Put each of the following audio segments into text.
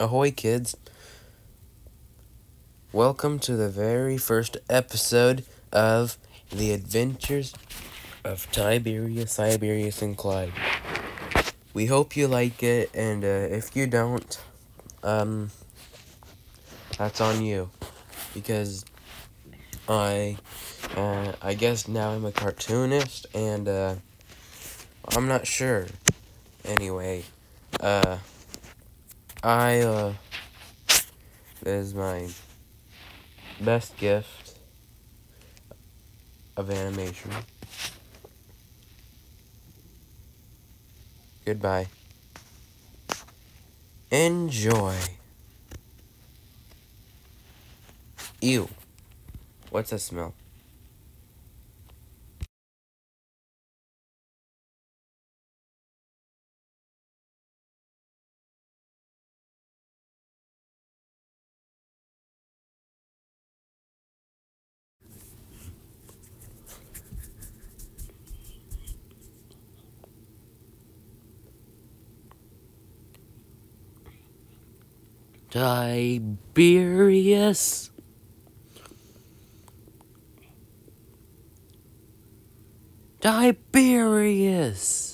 Ahoy, kids. Welcome to the very first episode of The Adventures of Tybureus, Cybureus, and Clyde. We hope you like it, and uh, if you don't, um, that's on you. Because I, uh, I guess now I'm a cartoonist, and, uh, I'm not sure. Anyway, uh, I, uh, this is my best gift of animation. Goodbye. Enjoy. Ew. What's that smell? Tybureus. Tybureus.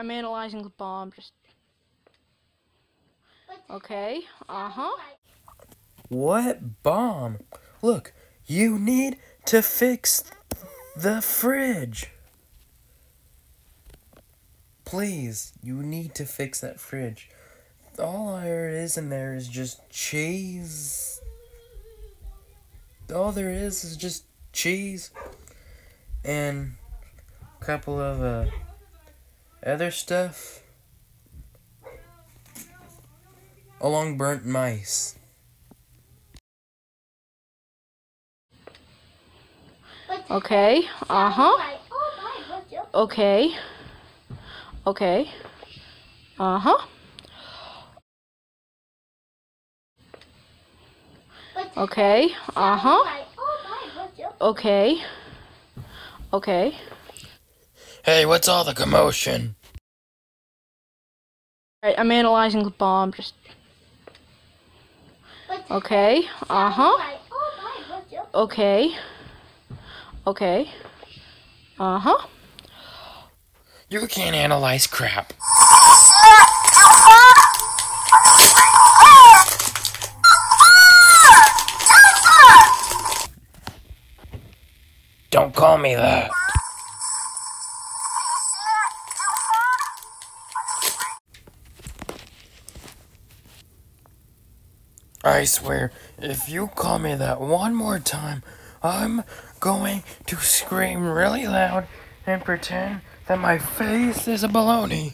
I'm analyzing the bomb. Just. Okay, uh huh. What bomb? Look, you need to fix the fridge. Please, you need to fix that fridge. All there is in there is just cheese. All there is is just cheese and a couple of uh, other stuff. Along burnt mice. Okay, uh huh. Okay. Okay. Uh huh. Okay, uh huh. Okay. Okay. Hey, what's all the commotion? Alright, I'm analyzing the bomb. Just. Okay, uh huh. Okay. Okay. Uh huh. You can't analyze crap. Don't call me that. I swear, if you call me that one more time, I'm going to scream really loud and pretend that my face is a baloney.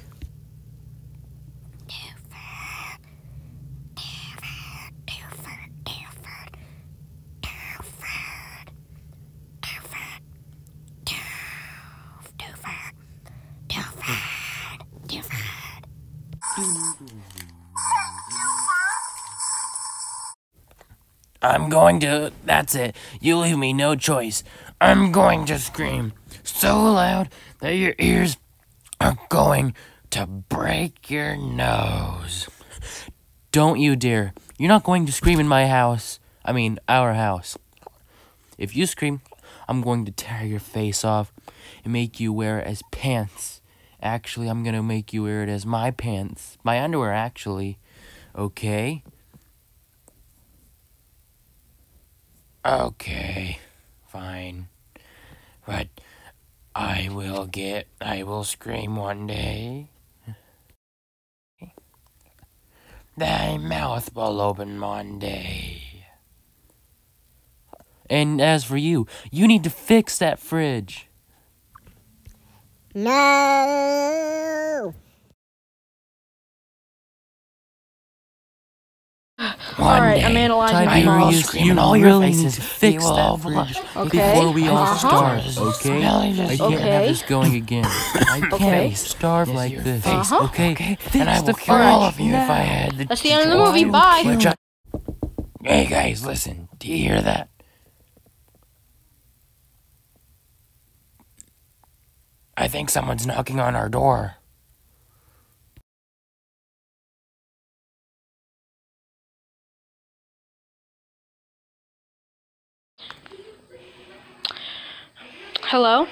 Going to. That's it. You leave me no choice. I'm going to scream so loud that your ears are going to break your nose. Don't you dear. You're not going to scream in my house. I mean, our house. If you scream, I'm going to tear your face off and make you wear it as pants. Actually, I'm going to make you wear it as my pants. My underwear, actually. Okay? Okay, fine. But I will get, I will scream one day. Thy mouth will open one day. And as for you, you need to fix that fridge. No. One Alright, day, I'm analyzing I the will balls. all your really need faces. to fix You will that all fridge blush. Okay. before we all Uh-huh. starve, okay? Smelly I just- can't have Okay. this going again. I can't Okay. starve Yes, like this. face, Uh-huh. Okay, Okay, fix and I the will kill all of you if I had the That's the end of the movie. Bye. Hey guys, listen. Do you hear that? I think someone's knocking on our door. Hello?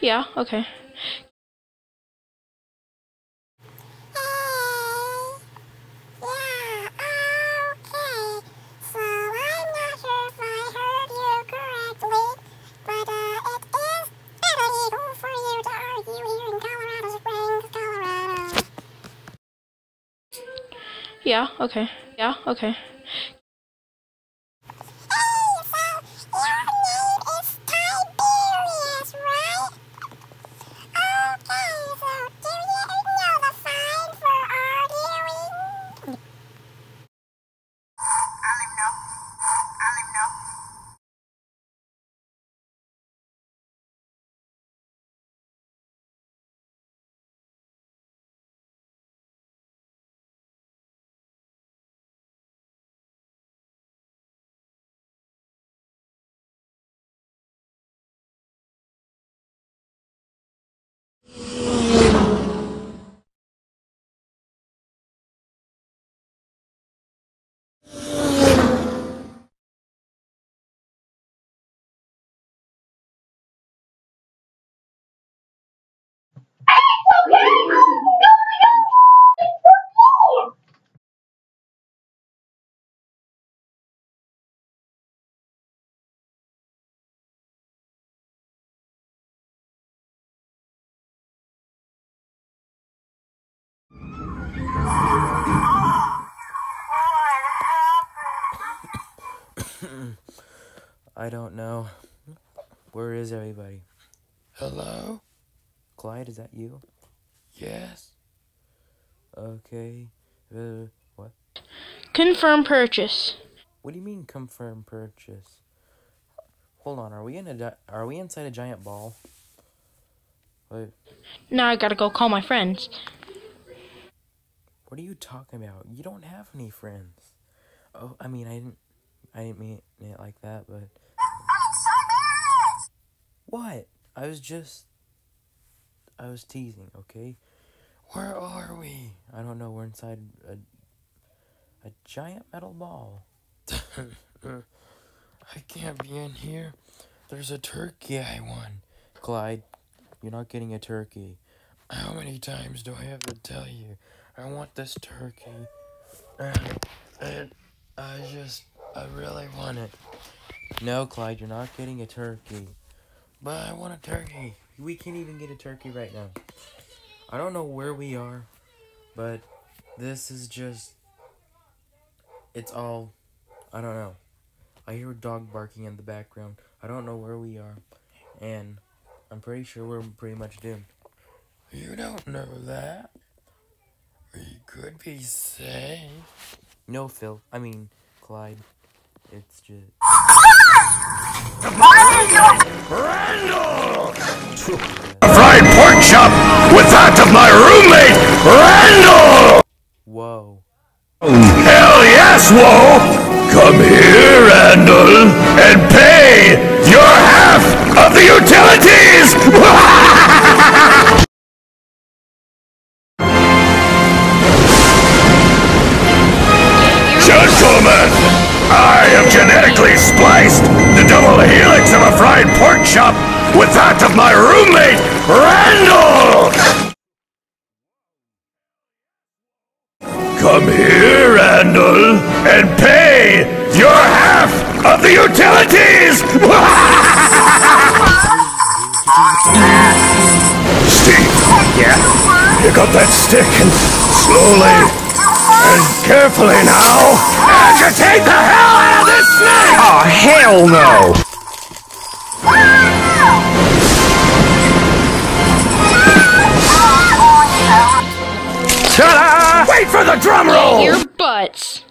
Yeah, okay. Yeah, okay. So I'm I don't know. Where is everybody? Hello? Clyde, is that you? Yes? Okay. Uh, what? Confirm purchase. What do you mean confirm purchase? Hold on, are we in a gi- are we inside a giant ball? Wait, Now I gotta go call my friends. what are you talking about? You don't have any friends. Oh, I mean, I didn't, I didn't mean it like that, but what? I was just, I was teasing, okay? Where are we? I don't know. We're inside a, a giant metal ball. I can't be in here. There's a turkey I won. Clyde, you're not getting a turkey. How many times do I have to tell you? I want this turkey. And, and I just, I really want it. No, Clyde, you're not getting a turkey. But I want a turkey. We can't even get a turkey right now. I don't know where we are, but this is just. It's all. I don't know. I hear a dog barking in the background. I don't know where we are. And I'm pretty sure we're pretty much doomed. You don't know that. We could be safe. No, Phil. I mean, Clyde. It's just. fried pork chop with that of my roommate, Randall! Whoa. Hell yes, whoa! Come here, Randall, and pay your half of the utilities! spliced the double helix of a fried pork chop with that of my roommate, Randall! Come here, Randall, and pay your half of the utilities! Steve. Yeah? Pick up that stick and slowly and carefully now agitate the hell out this snake! Oh, hell no! Ta-da! Wait for the drum roll! Your butts.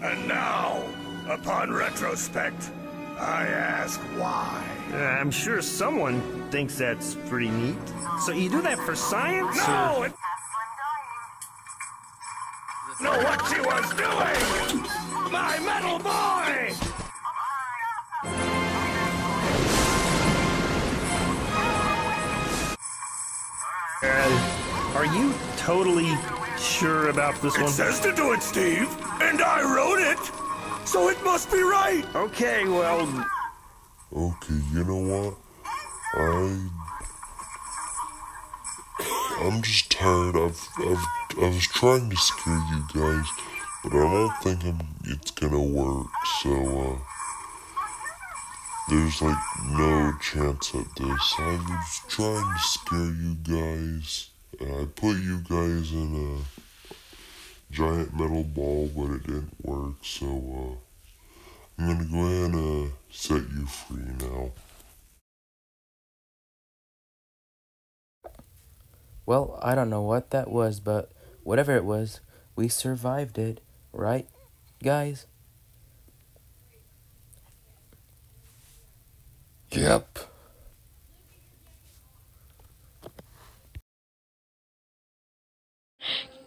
And now, upon retrospect, I ask why. Uh, I'm sure someone thinks that's pretty neat. So you do that for science? No! It... Know what she was doing! My metal boy! Uh, are you totally sure about this It one? says to do it, Steve, and I wrote it, so it must be right. Okay, well, Okay, you know what? I I'm just tired. I've, I've I was trying to scare you guys, but I don't think I'm, it's gonna work. So uh, there's like no chance at this. I was trying to scare you guys, and I put you guys in a giant metal ball, but it didn't work. So uh, I'm gonna go ahead and uh, set you free now. Well, I don't know what that was, but whatever it was, we survived it, right, guys? Yep.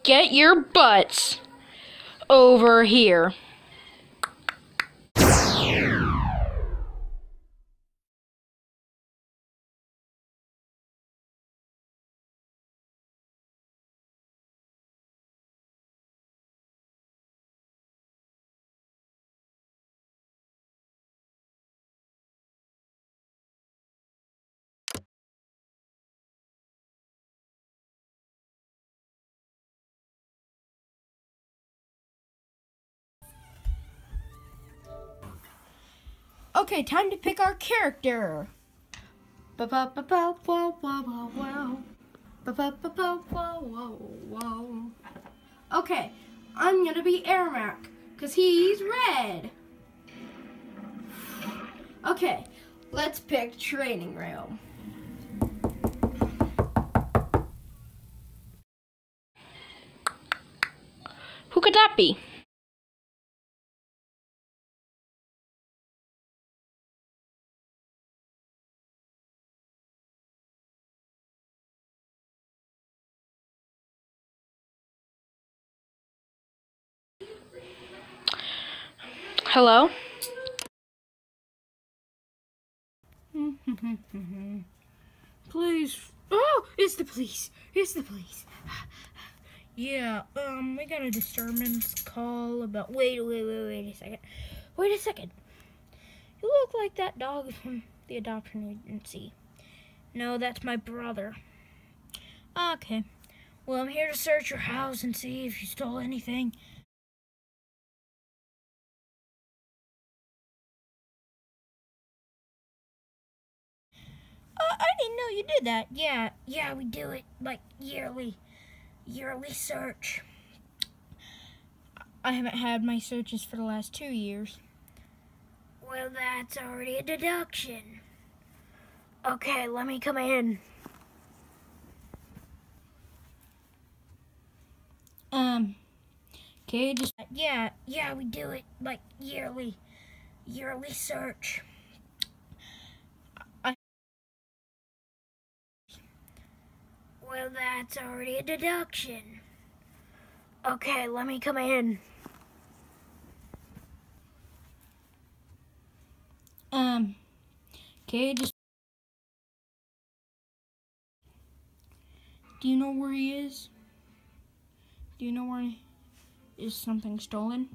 Get your butts over here. Okay, time to pick our character. Okay, I'm gonna be Ermac, cause he's red. Okay, let's pick training realm. Who could that be? Hello? Please. Oh, it's the police. It's the police. Yeah, um, we got a disturbance call about. Wait, wait, wait, wait a second. Wait a second. You look like that dog from the adoption agency. No, that's my brother. Okay. Well, I'm here to search your house and see if you stole anything. Uh, I didn't know you did that. Yeah, yeah, we do it like yearly, yearly search. I haven't had my searches for the last two years. Well, that's already a deduction. Okay, let me come in. Um, okay, just yeah, yeah, we do it like yearly, yearly search. Well, that's already a deduction. Okay, let me come in. Um, okay, just. Do you know where he is? Do you know where he is something stolen?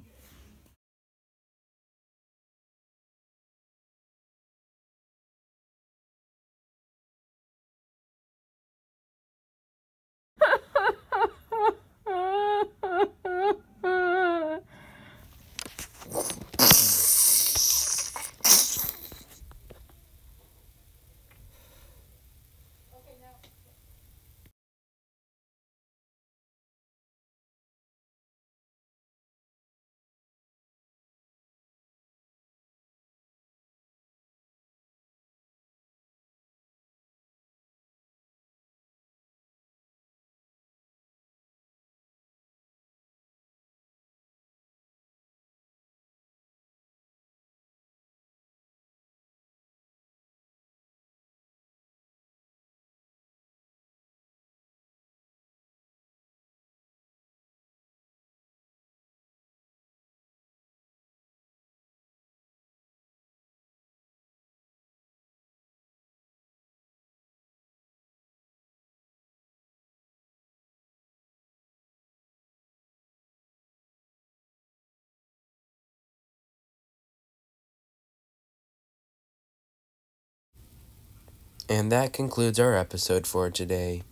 And that concludes our episode for today.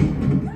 Thank you.